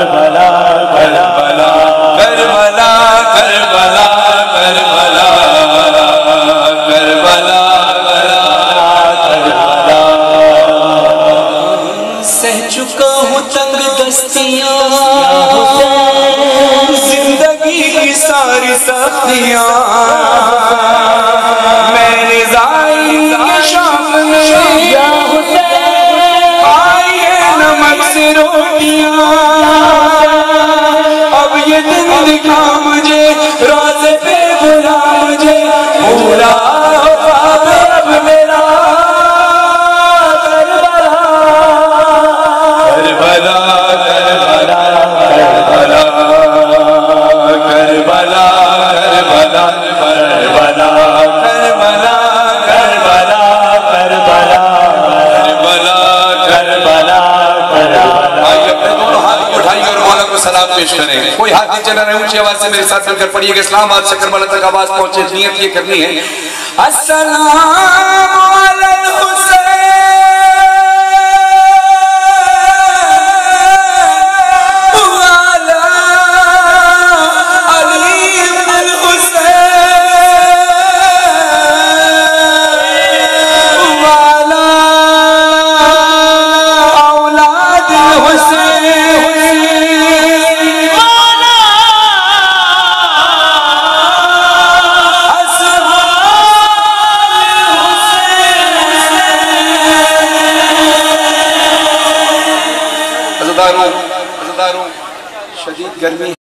کربلا کربلا کربلا کربلا کربلا کربلا کربلا سہ چکا ہوں تنگ دستیاں، زندگی کی ساری سختیاں. सलाम पेश करें। कोई हाथ नीचे ना रहे, ऊँची आवाज़ से मेरे साथ मिलकर पढ़िएगा इस्लामाबाद से करबला तक आवाज़ पहुँचे, नियत ये करनी है। असल ہزاروں شدید گرمی